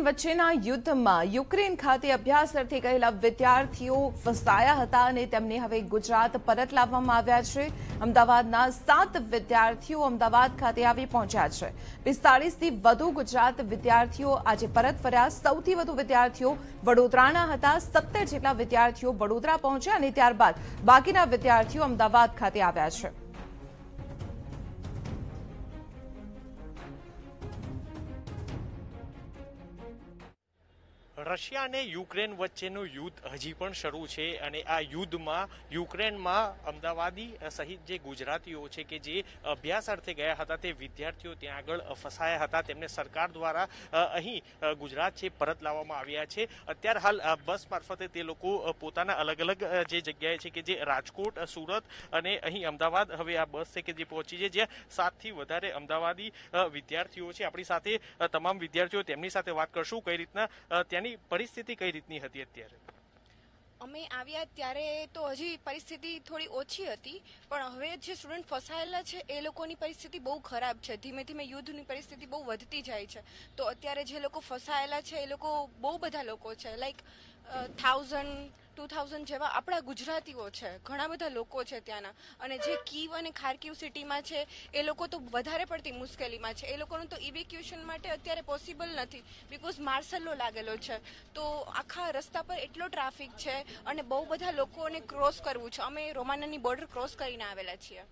Ukraine વચ્ચેના યુદ્ધમાં Ukraine ખાતે અભ્યાસ અર્થે ગયેલા વિદ્યાર્થીઓ ફસાયા હતા અને તેમને હવે ગુજરાત પરત લાવવામાં આવ્યા છે. અમદાવાદના સાત વિદ્યાર્થીઓ અમદાવાદ ખાતે આવી પહોંચ્યા છે. પિસ્તાળીસથી વધુ ગુજરાત વિદ્યાર્થીઓ આજે પરત ફર્યા. સૌથી વધુ વિદ્યાર્થીઓ વડોદરાના હતા. સત્તર જેટલા વિદ્યાર્થીઓ વડોદરા પહોંચ્યા અને ત્યારબાદ બાકીના વિદ્યાર્થીઓ અમદાવાદ ખાતે આવ્યા છે. રશિયા અને યુક્રેન વચ્ચેનું યુદ્ધ હજી પણ શરૂ છે અને આ યુદ્ધમાં યુક્રેનમાં અમદાવાદી સહિત જે ગુજરાતીઓ છે કે જે અભ્યાસ અર્થે ગયા હતા તે વિદ્યાર્થીઓ ત્યાં આગળ ફસાયા હતા. તેમને સરકાર દ્વારા અહીં ગુજરાત છે પરત લાવવામાં આવ્યા છે. અત્યારે હાલ બસ મારફતે તે લોકો પોતાના અલગ અલગ જે જગ્યાએ છે કે જે રાજકોટ સુરત અને અહીં અમદાવાદ હવે આ બસ છે કે જે પહોંચી છે જ્યાં સાતથી વધારે અમદાવાદી વિદ્યાર્થીઓ છે. આપણી સાથે તમામ વિદ્યાર્થીઓ તેમની સાથે વાત કરશું. કઈ રીતના અ, ત્યાંની પરિસ્થિતિ કઈ રીતની હતી અત્યારે? અમે આવ્યા ત્યારે તો હજી પરિસ્થિતિ થોડી ઓછી હતી, પણ હવે જે સ્ટુડન્ટ ફસાયેલા છે, એ લોકોની પરિસ્થિતિ બહુ ખરાબ છે. ધીમે ધીમે યુદ્ધની પરિસ્થિતિ બહુ વધતી જાય છે. તો અત્યારે જે લોકો ફસાયેલા છે, એ લોકો બહુ બધા લોકો છે. લાઈક થાઉઝન્ડ ટુ થાઉઝન્ડ જેવા આપણા ગુજરાતીઓ છે. ઘણા બધા લોકો છે ત્યાંના. અને જે કીવ અને ખારકીવ સિટીમાં છે, એ લોકો તો વધારે પડતી મુશ્કેલીમાં છે. એ લોકોનું તો ઇવેક્યુએશન માટે અત્યારે પોસિબલ નથી બિકોઝ માર્શલો લાગેલો છે. તો આખા રસ્તા પર એટલો ટ્રાફિક છે અને બહુ બધા લોકોને ક્રોસ કરવું છે. અમે રોમાનાની બોર્ડર ક્રોસ કરીને આવેલા છીએ.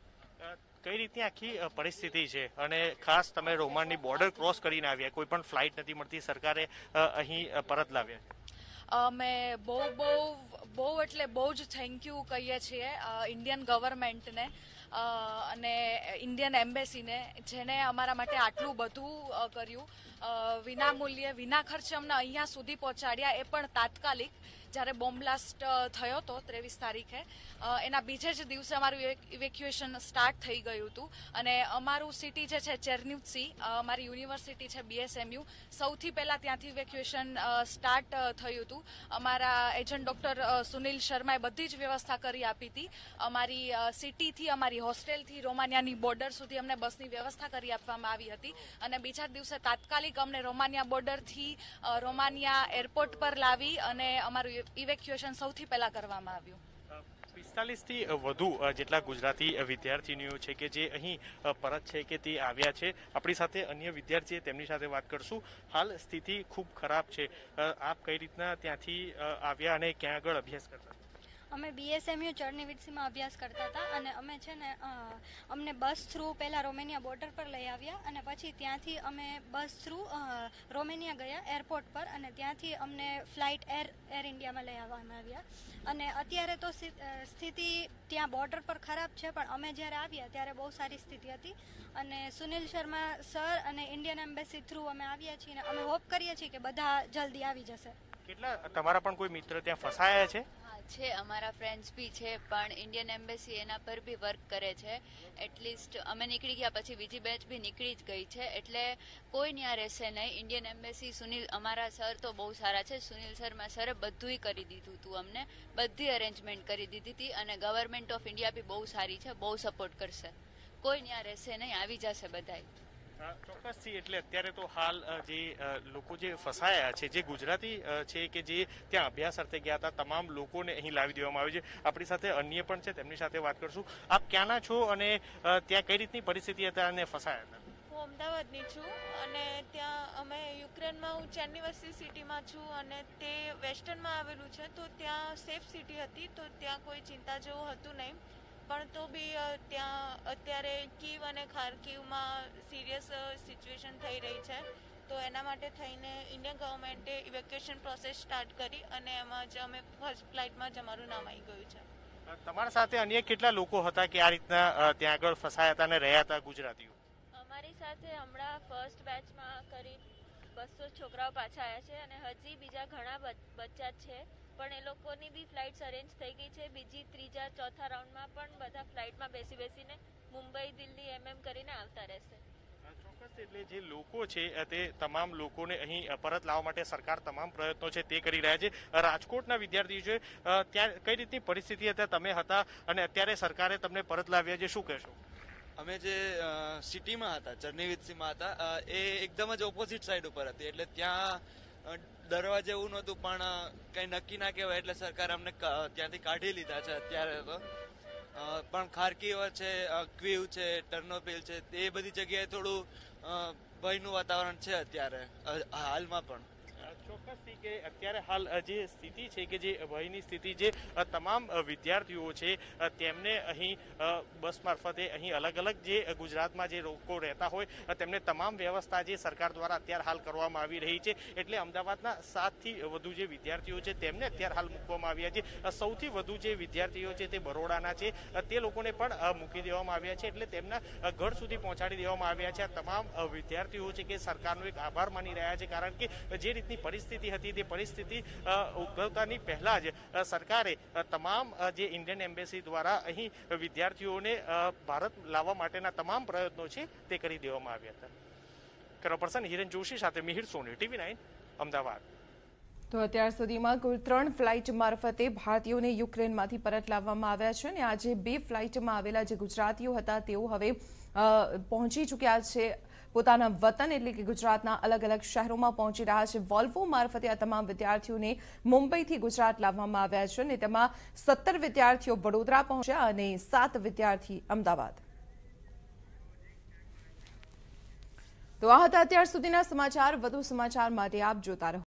કઈ રીતની આખી પરિસ્થિતિ છે? અને ખાસ તમે રોમાનની બોર્ડર ક્રોસ કરીને આવ્યા, કોઈ પણ ફ્લાઇટ નથી મળતી, સરકારે અહીં પરત લાવ્યા. અમે બહુ બહુ બહુ એટલે બહુ જ થેન્ક યુ કહીએ છીએ ઇન્ડિયન ગવર્મેન્ટને અને ઇન્ડિયન એમ્બેસીને જેને અમારા માટે આટલું બધું કર્યું. વિના મૂલ્યે વિના ખર્ચે અમને અહીંયા સુધી પહોંચાડ્યા, એ પણ તાત્કાલિક. જ્યારે બોમ્બ બ્લાસ્ટ થયો હતો ત્રેવીસ તારીખે એના બીજે જ દિવસે અમારું ઇવેક્યુએશન સ્ટાર્ટ થઈ ગયું હતું. અને અમારું સિટી જે છે ચેરન્યુસી અમારી યુનિવર્સિટી છે, બીએસએમયુ, સૌથી પહેલાં ત્યાંથી ઇવેક્યુએશન સ્ટાર્ટ થયું હતું. અમારા એજન્ટ ડૉક્ટર સુનિલ શર્માએ બધી જ વ્યવસ્થા કરી આપી હતી. અમારી સિટીથી, અમારી હોસ્ટેલથી, રોમાનિયાની બોર્ડર સુધી અમને બસની વ્યવસ્થા કરી આપવામાં આવી હતી. અને બીજા દિવસે તાત્કાલિક અમને રોમાનિયા બોર્ડરથી રોમાનિયા એરપોર્ટ પર લાવી અને અમારું ઇવેક્યુએશન સૌથી પહેલાં કરવામાં આવ્યું. પિસ્તાલીસથી વધુ જેટલા ગુજરાતી વિદ્યાર્થીનીઓ છે કે જે અહીં પરત છે કે તે આવ્યા છે. આપણી સાથે અન્ય વિદ્યાર્થીએ તેમની સાથે વાત કરશું. હાલ સ્થિતિ ખૂબ ખરાબ છે. આપ કઈ રીતના ત્યાંથી આવ્યા અને ક્યાં આગળ અભ્યાસ કરતા અમે બીએસએમયુ ચર્નીવિટ્સીમાં અભ્યાસ કરતા હતા અને અમે છે ને અમને બસ થ્રુ પહેલાં રોમેનિયા બોર્ડર પર લઈ આવ્યા અને પછી ત્યાંથી અમે બસ થ્રુ રોમેનિયા ગયા એરપોર્ટ પર અને ત્યાંથી અમને ફ્લાઇટ એર એર ઇન્ડિયામાં લઈ આવવામાં આવ્યા. અને અત્યારે તો સ્થિતિ ત્યાં બોર્ડર પર ખરાબ છે, પણ અમે જ્યારે આવ્યા ત્યારે બહુ સારી સ્થિતિ હતી. અને સુનિલ શર્મા સર અને ઇન્ડિયન એમ્બેસી થ્રુ અમે આવ્યા છીએ અને અમે હોપ કરીએ છીએ કે બધા જલ્દી આવી જશે. કેટલા, તમારા પણ કોઈ મિત્ર ત્યાં ફસાયા છે? છે, અમારા ફ્રેન્ડ્સ બી છે, પણ ઇન્ડિયન એમ્બેસી એના પર બી વર્ક કરે છે. એટલીસ્ટ અમે નીકળી ગયા પછી બીજી બેચ બી નીકળી જ ગઈ છે. એટલે કોઈ ત્યાં રહેશે નહીં. ઇન્ડિયન એમ્બેસી સુનિલ, અમારા સર તો બહુ સારા છે. સુનિલ શર્મા સરે બધુંય કરી દીધું હતું અમને. બધી અરેન્જમેન્ટ કરી દીધી હતી અને ગવર્મેન્ટ ઓફ ઇન્ડિયા બી બહુ સારી છે. બહુ સપોર્ટ કરશે. કોઈ ત્યાં રહેશે નહીં. આવી જશે બધાય. ચોક્કસથી એટલે અત્યારે તો હાલ જે લોકો જે ફસાયા છે, જે ગુજરાતી છે કે જે ત્યાં અભ્યાસ અર્થે ગયા હતા, તમામ લોકોને અહીં લાવી દેવામાં આવ્યું છે. આપણી સાથે અન્ય પણ છે, તેમની સાથે વાત કરશું. આપ ક્યાંના છો અને ત્યાં કઈ રીતની પરિસ્થિતિ હતા અને ફસાયા હતા? હું અમદાવાદની છું અને ત્યાં અમે યુક્રેનમાં, હું ચેન્નીવર્સી સિટીમાં છું અને તે વેસ્ટર્નમાં આવેલું છે, તો ત્યાં સેફ સિટી હતી, તો ત્યાં કોઈ ચિંતા જેવું હતું નહીં. પણ તો બી ત્યાં અત્યારે કીવ અને ખારકીવમાં સિરિયસ સિચ્યુએશન થઈ રહી છે. તો એના માટે થઈને ઇન્ડિયન ગવર્મેન્ટે ઇવેક્યુએશન પ્રોસેસ સ્ટાર્ટ કરી અને એમાં જ અમે ફર્સ્ટ ફ્લાઇટમાં જ અમારું નામ આવી ગયું છે. તમારા સાથે અન્ય કેટલા લોકો હતા કે આ રીતના ત્યાં આગળ ફસાયા હતા અને રહ્યા હતા ગુજરાતીઓ? અમારી સાથે હમણાં ફર્સ્ટ બેચમાં કરીબ બસો છોકરાઓ પાછા આવ્યા છે અને હજી બીજા ઘણા બચ- બચ્ચા છે. પણ એ લોકોની બી ફ્લાઇટ્સ અરેન્જ થઈ ગઈ છે. બીજી ત્રીજા ચોથા રાઉન્ડમાં પણ બધા ફ્લાઇટમાં બેસી બેસીને મુંબઈ દિલ્હી એમ એમ કરીને આવતા રહેશે. ચોક્કસ એટલે જે લોકો છે તે તમામ લોકોને અહીં પરત લાવવા માટે સરકાર તમામ પ્રયત્નો છે તે કરી રહ્યા છે. રાજકોટના વિદ્યાર્થીઓ છે ત્યાં કઈ રીતની પરિસ્થિતિ હતા તમે હતા અને અત્યારે સરકારે તમને પરત લાવ્યા છે શું કહેશો? અમે જે સિટીમાં હતા ચર્નીવિત્સીમાં હતા એ એકદમ જ ઓપોઝિટ સાઈડ ઉપર હતી. એટલે ત્યાં અ, એવું નહોતું પણ કંઈ નક્કી ના કહેવાય એટલે સરકારે અમને ત્યાંથી કાઢી લીધા છે અત્યારે તો. પણ ખારકીઓ છે ક્વીવ છે ટર્નોપિલ છે એ બધી જગ્યાએ થોડું ભયનું વાતાવરણ છે અત્યારે હાલમાં પણ. ચોક્કસથી કે અત્યારે હાલ જે સ્થિતિ છે કે જે ભયની સ્થિતિ જે તમામ વિદ્યાર્થીઓ છે તેમને અહીં બસ મારફતે અહીં અલગ અલગ જે ગુજરાતમાં જે લોકો રહેતા હોય તેમને તમામ વ્યવસ્થા જે સરકાર દ્વારા અત્યારે હાલ કરવામાં આવી રહી છે. એટલે અમદાવાદના સાતથી વધુ જે વિદ્યાર્થીઓ છે, તેમને અત્યારે હાલ મૂકવામાં આવ્યા છે. સૌથી વધુ જે વિદ્યાર્થીઓ છે તે બરોડાના છે. તે લોકોને પણ મૂકી દેવામાં આવ્યા છે. એટલે તેમના ઘર સુધી પહોંચાડી દેવામાં આવ્યા છે. આ તમામ વિદ્યાર્થીઓ છે કે સરકારનો એક આભાર માની રહ્યા છે. કારણ કે જે રીતની પરિસ્થિતિ હતી, તે પરિસ્થિતિ ઉદ્ભવતાની પહેલાં જ સરકારે તમામ જે ઇન્ડિયન એમ્બેસી દ્વારા અહીં વિદ્યાર્થીઓને ભારત લાવવા માટેના તમામ પ્રયત્નો છે, તે કરી દેવામાં આવ્યા હતા. કેમેરા પર્સન હિરેન જોશી સાથે મિહિર સોની, ટીવી નાઇન, અમદાવાદ. તો અત્યાર સુધીમાં કુલ ત્રણ ફ્લાઇટ મારફતે ભારતીયોને યુક્રેનમાંથી પરત લાવવામાં આવ્યા છે અને આજે બે ફ્લાઇટમાં આવેલા જે ગુજરાતીઓ હતા, તેઓ હવે પહોંચી ચૂક્યા છે. પોતાના વતન એટલે કે ગુજરાતના અલગ અલગ શહેરોમાં પહોંચી રહ્યા છે. વોલ્વો મારફતે આ તમામ વિદ્યાર્થીઓને મુંબઈથી ગુજરાત લાવવામાં આવ્યા છે અને તેમાં સત્તર વિદ્યાર્થીઓ વડોદરા પહોંચ્યા અને સાત વિદ્યાર્થી અમદાવાદ. તો આ હતા અત્યાર સુધીના સમાચાર. વધુ સમાચાર માટે આપ જોતા રહો.